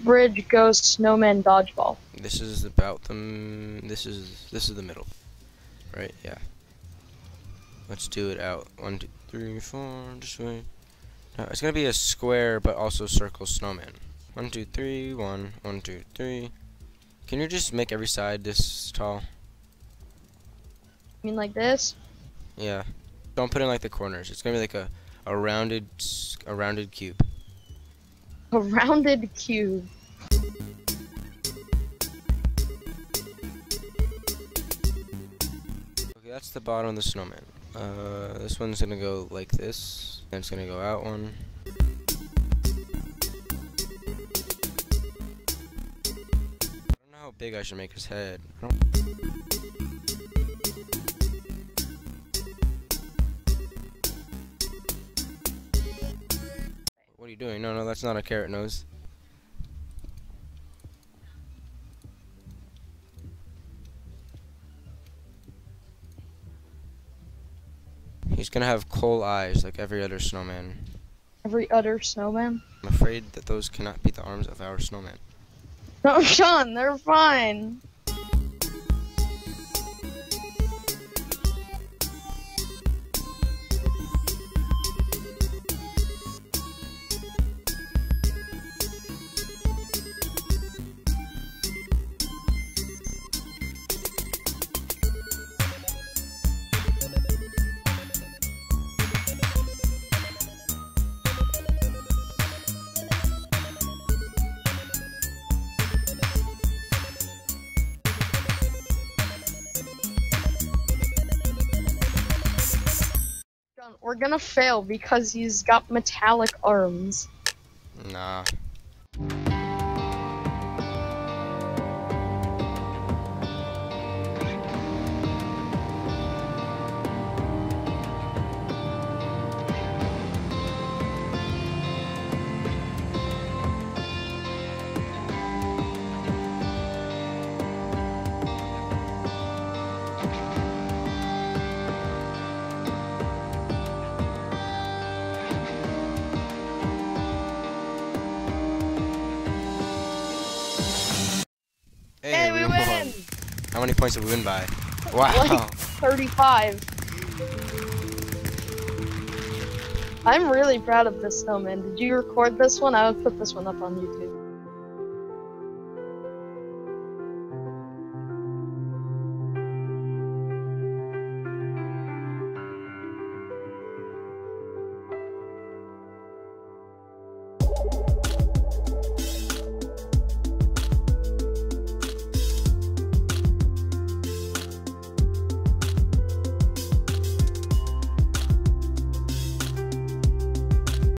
Bridge goes snowman dodgeball. This is about them. This is this is the middle, right? Yeah. Let's do it out. One, two, three, four. Just wait. No, it's gonna be a square, but also circle snowman. One, two, three. One, one, two, three. Can you just make every side this tall? I mean like this? Yeah. Don't put in like the corners. It's gonna be like a a rounded a rounded cube. A rounded cube. Okay, that's the bottom of the snowman. Uh, this one's gonna go like this, and it's gonna go out one. I don't know how big I should make his head. What are you doing? No, no, that's not a carrot nose. He's gonna have coal eyes like every other snowman. Every other snowman. I'm afraid that those cannot be the arms of our snowman. No, Sean, they're fine. We're gonna fail because he's got metallic arms. Nah. Many points did we win by? Wow. Like 35. I'm really proud of this snowman. Did you record this one? I would put this one up on YouTube.